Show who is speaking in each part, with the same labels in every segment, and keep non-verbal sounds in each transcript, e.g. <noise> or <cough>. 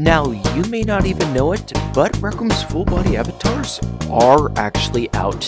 Speaker 1: Now, you may not even know it, but Rec Room's full body avatars are actually out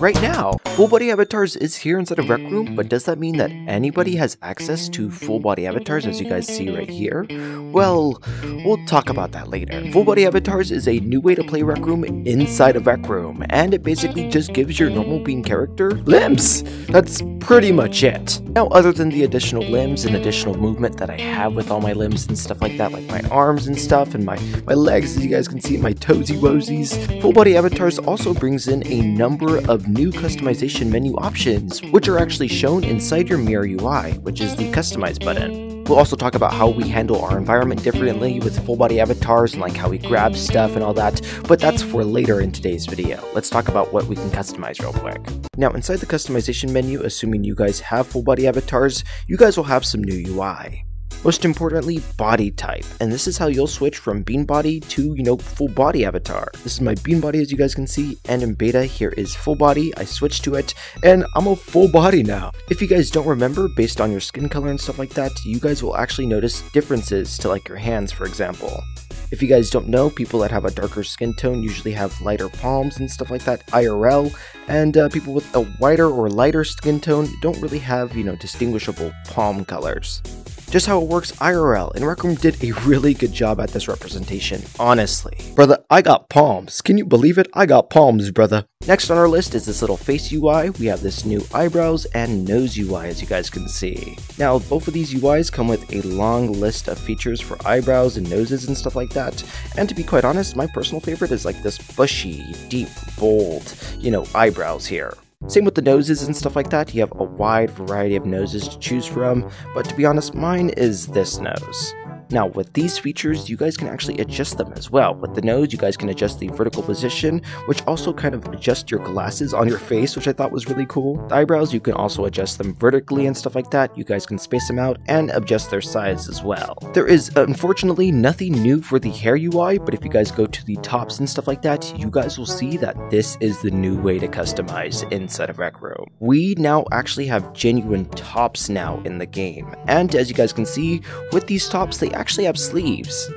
Speaker 1: right now. Full body avatars is here inside of Rec Room, but does that mean that anybody has access to full body avatars as you guys see right here? Well, we'll talk about that later. Full body avatars is a new way to play Rec Room inside of Rec Room, and it basically just gives your normal being character limbs. That's pretty much it. Now, other than the additional limbs and additional movement that I have with all my limbs and stuff like that, like my arms and stuff, and my, my legs, as you guys can see, my toesy woesies, Full Body Avatars also brings in a number of new customization menu options, which are actually shown inside your Mirror UI, which is the Customize button. We'll also talk about how we handle our environment differently with full body avatars and like how we grab stuff and all that, but that's for later in today's video. Let's talk about what we can customize real quick. Now inside the customization menu, assuming you guys have full body avatars, you guys will have some new UI. Most importantly, body type, and this is how you'll switch from bean body to, you know, full body avatar. This is my bean body as you guys can see, and in beta here is full body, I switched to it, and I'm a full body now. If you guys don't remember, based on your skin color and stuff like that, you guys will actually notice differences to like your hands, for example. If you guys don't know, people that have a darker skin tone usually have lighter palms and stuff like that IRL, and uh, people with a whiter or lighter skin tone don't really have, you know, distinguishable palm colors just how it works IRL, and Rec Room did a really good job at this representation, honestly. Brother, I got palms. Can you believe it? I got palms, brother. Next on our list is this little face UI. We have this new eyebrows and nose UI, as you guys can see. Now, both of these UIs come with a long list of features for eyebrows and noses and stuff like that. And to be quite honest, my personal favorite is like this bushy, deep, bold, you know, eyebrows here. Same with the noses and stuff like that, you have a wide variety of noses to choose from, but to be honest, mine is this nose. Now with these features, you guys can actually adjust them as well. With the nose, you guys can adjust the vertical position, which also kind of adjust your glasses on your face, which I thought was really cool. The eyebrows, you can also adjust them vertically and stuff like that. You guys can space them out and adjust their size as well. There is unfortunately nothing new for the hair UI, but if you guys go to the tops and stuff like that, you guys will see that this is the new way to customize inside of Rec Room. We now actually have genuine tops now in the game, and as you guys can see, with these tops, they actually have sleeves.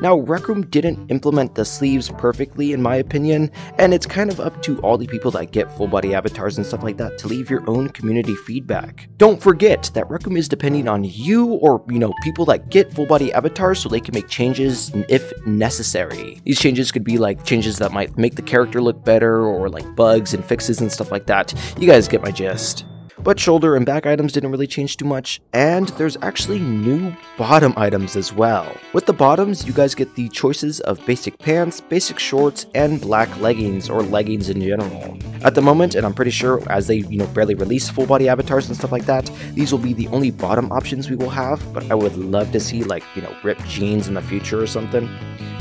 Speaker 1: Now, Rec Room didn't implement the sleeves perfectly in my opinion, and it's kind of up to all the people that get full body avatars and stuff like that to leave your own community feedback. Don't forget that Rec Room is depending on you or, you know, people that get full body avatars so they can make changes if necessary. These changes could be like changes that might make the character look better or like bugs and fixes and stuff like that. You guys get my gist. But shoulder and back items didn't really change too much, and there's actually new bottom items as well. With the bottoms, you guys get the choices of basic pants, basic shorts, and black leggings, or leggings in general. At the moment, and I'm pretty sure as they, you know, barely release full body avatars and stuff like that, these will be the only bottom options we will have, but I would love to see like, you know, ripped jeans in the future or something.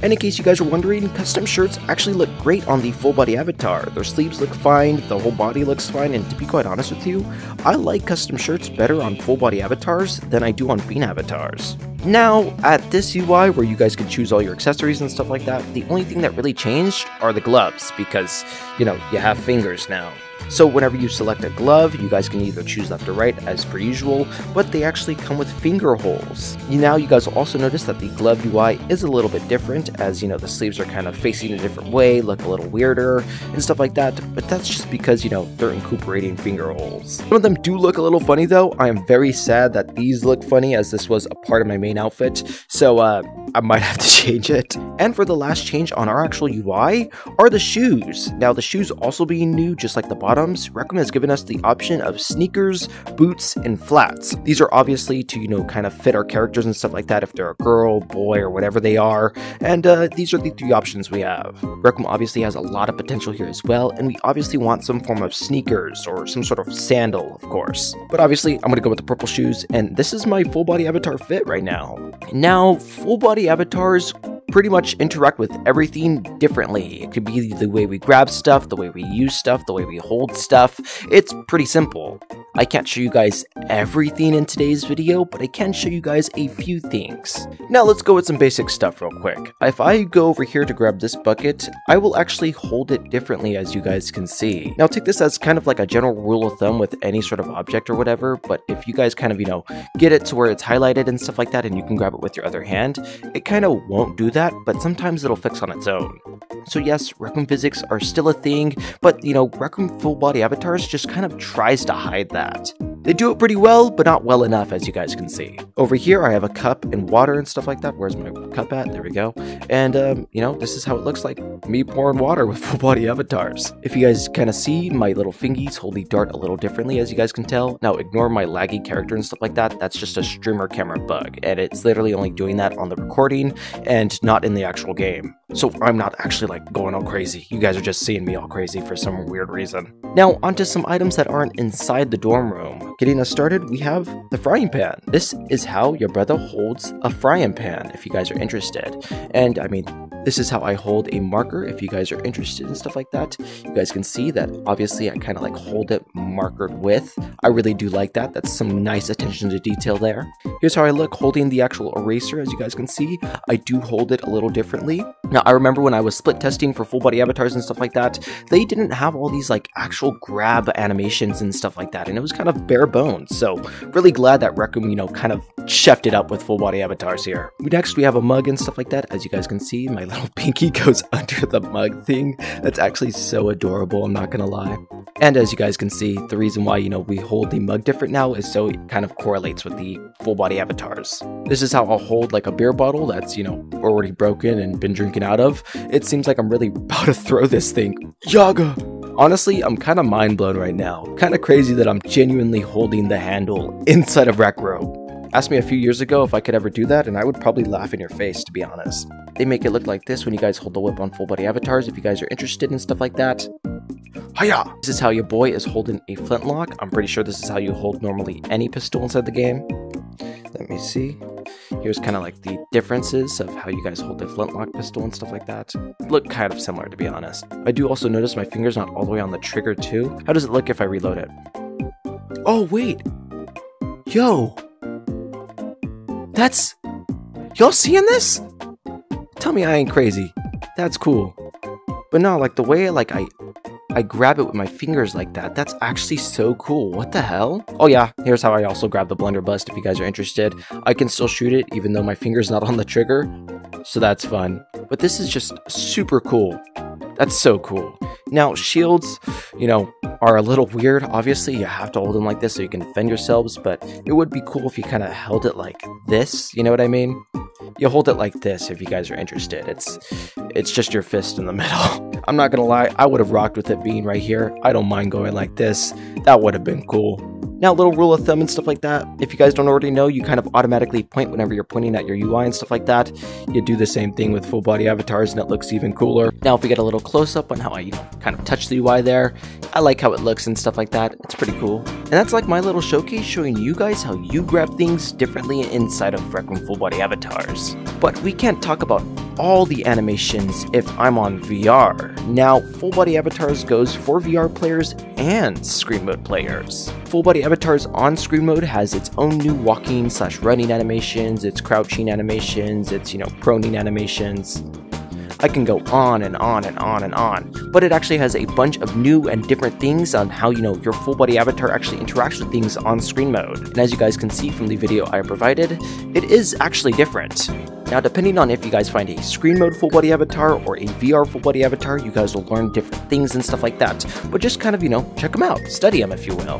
Speaker 1: And in case you guys are wondering, custom shirts actually look great on the full body avatar. Their sleeves look fine, the whole body looks fine, and to be quite honest with you, I like custom shirts better on full body avatars than I do on Bean avatars. Now, at this UI where you guys can choose all your accessories and stuff like that, the only thing that really changed are the gloves because, you know, you have fingers now. So whenever you select a glove, you guys can either choose left or right as per usual, but they actually come with finger holes. Now you guys also notice that the glove UI is a little bit different as you know the sleeves are kind of facing a different way, look a little weirder and stuff like that, but that's just because you know they're incorporating finger holes. Some of them do look a little funny though. I am very sad that these look funny as this was a part of my main outfit, so uh, I might <laughs> have to change it. And for the last change on our actual UI are the shoes. Now the shoes also being new just like the bottoms, has given us the option of sneakers, boots, and flats. These are obviously to, you know, kind of fit our characters and stuff like that if they're a girl, boy, or whatever they are. And uh, these are the three options we have. Rec obviously has a lot of potential here as well, and we obviously want some form of sneakers or some sort of sandal, of course. But obviously, I'm gonna go with the purple shoes, and this is my full body avatar fit right now. Now, full body avatars pretty much interact with everything differently. It could be the way we grab stuff, the way we use stuff, the way we hold stuff. It's pretty simple. I can't show you guys everything in today's video, but I can show you guys a few things. Now let's go with some basic stuff real quick. If I go over here to grab this bucket, I will actually hold it differently as you guys can see. Now take this as kind of like a general rule of thumb with any sort of object or whatever, but if you guys kind of, you know, get it to where it's highlighted and stuff like that and you can grab it with your other hand, it kind of won't do that, but sometimes it'll fix on its own. So yes, Room physics are still a thing, but you know, Room full body avatars just kind of tries to hide that that. They do it pretty well, but not well enough as you guys can see. Over here I have a cup and water and stuff like that. Where's my cup at? There we go. And um, you know, this is how it looks like me pouring water <laughs> with full body avatars. If you guys kind of see, my little fingies hold the dart a little differently as you guys can tell. Now ignore my laggy character and stuff like that. That's just a streamer camera bug, and it's literally only doing that on the recording and not in the actual game. So I'm not actually like going all crazy. You guys are just seeing me all crazy for some weird reason. Now onto some items that aren't inside the dorm room. Getting us started, we have the frying pan. This is how your brother holds a frying pan if you guys are interested. And I mean, this is how I hold a marker if you guys are interested in stuff like that. You guys can see that obviously I kind of like hold it markered with. I really do like that. That's some nice attention to detail there. Here's how I look holding the actual eraser as you guys can see. I do hold it a little differently. Now I remember when I was split testing for full body avatars and stuff like that, they didn't have all these like actual grab animations and stuff like that and it was kind of bare bones. So really glad that Room, you know, kind of chefed it up with full body avatars here. Next we have a mug and stuff like that. As you guys can see, my <laughs> little pinky goes <laughs> under the mug thing. That's actually so adorable, I'm not gonna lie. And as you guys can see, the reason why, you know, we hold the mug different now is so it kind of correlates with the full body avatars. This is how I'll hold like a beer bottle that's, you know, already broken and been drinking out of. It seems like I'm really <laughs> about to throw this thing. Yaga! Honestly, I'm kind of mind blown right now. Kind of crazy that I'm genuinely holding the handle inside of Rec Room. Asked me a few years ago if I could ever do that, and I would probably laugh in your face, to be honest. They make it look like this when you guys hold the whip on full body avatars if you guys are interested in stuff like that. Hiya! This is how your boy is holding a flintlock. I'm pretty sure this is how you hold normally any pistol inside the game. Let me see. Here's kind of like the differences of how you guys hold the flintlock pistol and stuff like that. Look kind of similar, to be honest. I do also notice my finger's not all the way on the trigger, too. How does it look if I reload it? Oh, wait! Yo! That's... Y'all seeing this? Tell me I ain't crazy. That's cool. But no, like the way like I I grab it with my fingers like that, that's actually so cool. What the hell? Oh yeah, here's how I also grab the blunderbuss if you guys are interested. I can still shoot it even though my finger's not on the trigger, so that's fun. But this is just super cool. That's so cool. Now, shields, you know, are a little weird. Obviously, you have to hold them like this so you can defend yourselves, but it would be cool if you kind of held it like this, you know what I mean? You hold it like this if you guys are interested. It's it's just your fist in the <laughs> middle. I'm not gonna lie, I would have rocked with it being right here. I don't mind going like this. That would have been cool. Now, little rule of thumb and stuff like that, if you guys don't already know, you kind of automatically point whenever you're pointing at your UI and stuff like that. You do the same thing with full body avatars and it looks even cooler. Now, if we get a little close up on how I, you know, kind of touch the UI there, I like how it looks and stuff like that. It's pretty cool. And that's like my little showcase showing you guys how you grab things differently inside of Rec Room full body avatars. But we can't talk about all the animations if I'm on VR. Now, Full Body Avatars goes for VR players and Screen Mode players. Full Body Avatars on Screen Mode has its own new walking slash running animations, its crouching animations, its, you know, proning animations. I can go on and on and on and on, but it actually has a bunch of new and different things on how, you know, your full body avatar actually interacts with things on screen mode. And as you guys can see from the video I provided, it is actually different. Now, depending on if you guys find a screen mode full body avatar or a VR full body avatar, you guys will learn different things and stuff like that. But just kind of, you know, check them out, study them if you will.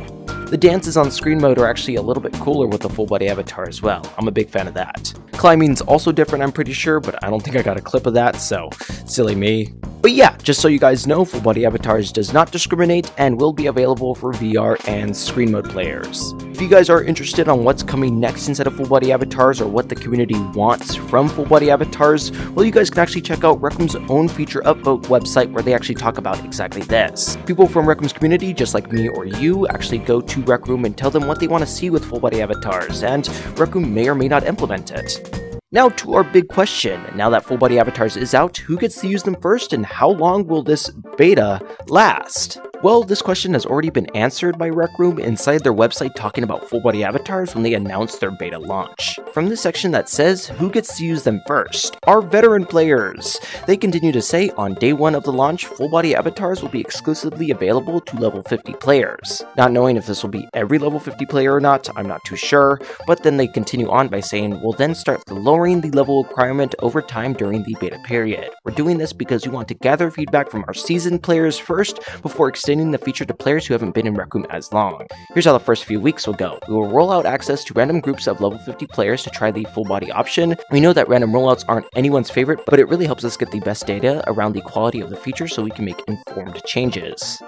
Speaker 1: The dances on screen mode are actually a little bit cooler with the full body avatar as well. I'm a big fan of that. Climbing's also different, I'm pretty sure, but I don't think I got a clip of that, so silly me. But yeah, just so you guys know, Full Body Avatars does not discriminate and will be available for VR and screen mode players. If you guys are interested on what's coming next inside of Full Body Avatars or what the community wants from Full Body Avatars, well, you guys can actually check out Rec Room's own feature upvote website where they actually talk about exactly this. People from Rec Room's community, just like me or you, actually go to Rec Room and tell them what they want to see with Full Body Avatars, and Rec Room may or may not implement it. Now to our big question. Now that full body avatars is out, who gets to use them first and how long will this beta last? Well, this question has already been answered by Rec Room inside their website talking about full body avatars when they announced their beta launch. From the section that says who gets to use them first, our veteran players. They continue to say on day one of the launch, full body avatars will be exclusively available to level 50 players. Not knowing if this will be every level 50 player or not, I'm not too sure, but then they continue on by saying we'll then start lowering the level requirement over time during the beta period. We're doing this because we want to gather feedback from our seasoned players first before extending the feature to players who haven't been in Rec Room as long. Here's how the first few weeks will go. We will roll out access to random groups of level 50 players to try the full body option. We know that random rollouts aren't anyone's favorite, but it really helps us get the best data around the quality of the feature so we can make informed changes.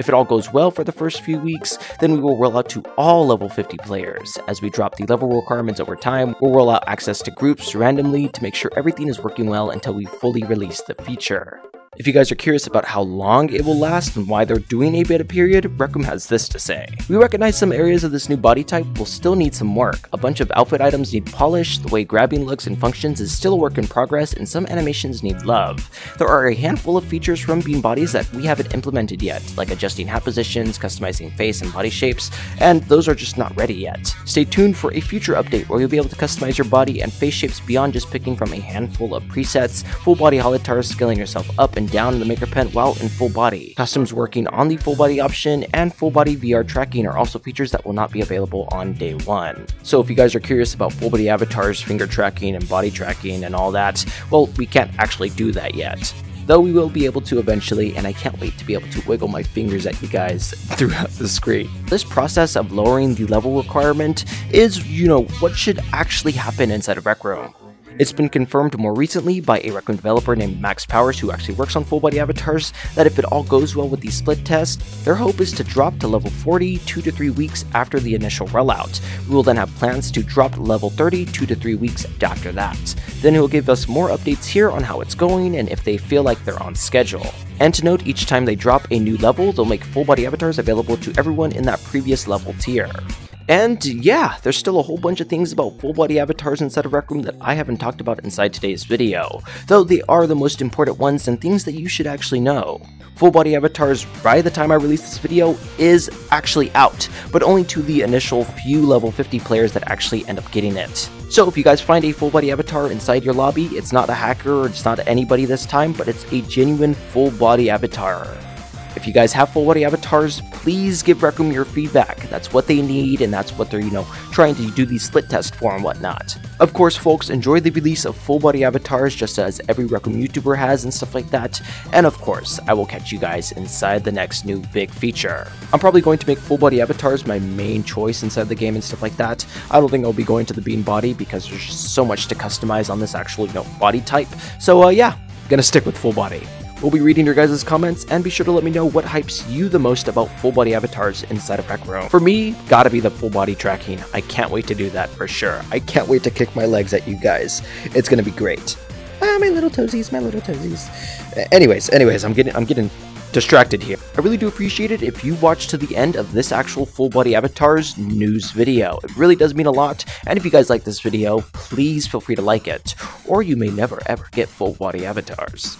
Speaker 1: If it all goes well for the first few weeks, then we will roll out to all level 50 players. As we drop the level requirements over time, we'll roll out access to groups randomly to make sure everything is working well until we fully release the feature. If you guys are curious about how long it will last and why they're doing a beta period, Rec Room has this to say. We recognize some areas of this new body type will still need some work. A bunch of outfit items need polish, the way grabbing looks and functions is still a work in progress, and some animations need love. There are a handful of features from Bean Bodies that we haven't implemented yet, like adjusting hat positions, customizing face and body shapes, and those are just not ready yet. Stay tuned for a future update where you'll be able to customize your body and face shapes beyond just picking from a handful of presets, full body avatars, scaling yourself up and and down in the Maker Pen while in full body. Customs working on the full body option and full body VR tracking are also features that will not be available on day one. So if you guys are curious about full body avatars, finger tracking, and body tracking and all that, well, we can't actually do that yet though we will be able to eventually, and I can't wait to be able to wiggle my fingers at you guys <laughs> throughout the screen. This process of lowering the level requirement is, you know, what should actually happen inside of Rec Room. It's been confirmed more recently by a Room developer named Max Powers who actually works on full body avatars that if it all goes well with the split test, their hope is to drop to level 40 2 to 3 weeks after the initial rollout. We will then have plans to drop to level 30 2 to 3 weeks after that. Then he'll give us more updates here on how it's going and if they feel like they're on schedule. And to note, each time they drop a new level, they'll make full body avatars available to everyone in that previous level tier. And yeah, there's still a whole bunch of things about full body avatars inside of Rec Room that I haven't talked about inside today's video, though they are the most important ones and things that you should actually know. Full body avatars, by the time I release this video, is actually out, but only to the initial few level 50 players that actually end up getting it. So if you guys find a full body avatar inside your lobby, it's not a hacker or it's not anybody this time, but it's a genuine full body avatar. If you guys have full body avatars, please give Room your feedback. That's what they need, and that's what they're, you know, trying to do these split tests for and whatnot. Of course, folks, enjoy the release of full body avatars just as every Room YouTuber has and stuff like that. And of course, I will catch you guys inside the next new big feature. I'm probably going to make full body avatars my main choice inside the game and stuff like that. I don't think I'll be going to the bean body because there's so much to customize on this actual, you know, body type. So uh, yeah, gonna stick with full body. We'll be reading your guys' comments, and be sure to let me know what hypes you the most about full body avatars inside of Rec Room. For me, gotta be the full body tracking. I can't wait to do that for sure. I can't wait to kick my legs at you guys. It's gonna be great. Ah, my little toesies, my little toesies. Anyways, anyways, I'm getting, I'm getting distracted here. I really do appreciate it if you watch to the end of this actual full body avatars news video. It really does mean a lot, and if you guys like this video, please feel free to like it, or you may never ever get full body avatars.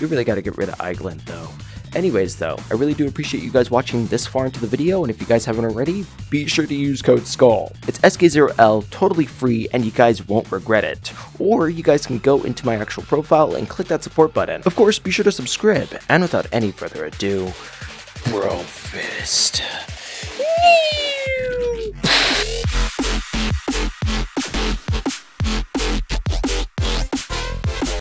Speaker 1: We really got to get rid of Eglin though. Anyways though, I really do appreciate you guys watching this far into the video, and if you guys haven't already, be sure to use code SK0L. It's SK0L, totally free, and you guys won't regret it. Or you guys can go into my actual profile and click that support button. Of course, be sure to subscribe, and without any further ado, Bro Fist.